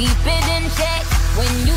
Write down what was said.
keep it in check. When you